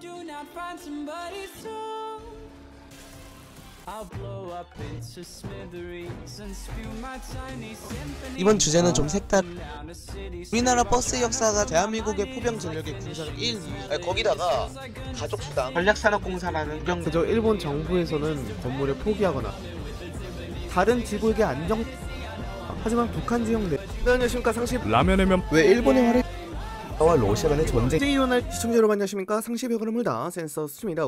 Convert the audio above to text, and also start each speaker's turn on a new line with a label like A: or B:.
A: do not find somebody soon, I'll blow up into smithereens and spew my tiny symphony.
B: 이번 주제는 좀 색다른 우리나라 버스 역사가 대한민국의 포병 전력의 군사력 1,
C: 아니, 거기다가 가족 수당.
B: 전략산업공사라는 경
D: 그저 일본 정부에서는 건물을 포기하거나 다른 지구에게 안정 하지만 북한 지역 내 네, 안녕하십니까 상시
E: 라면의 면.
D: 왜 일본의 화를
C: 와 러시아 간의 전쟁.
D: 시청자 여러분 안녕하십니까? 상시 배우입니다 센서 수입니다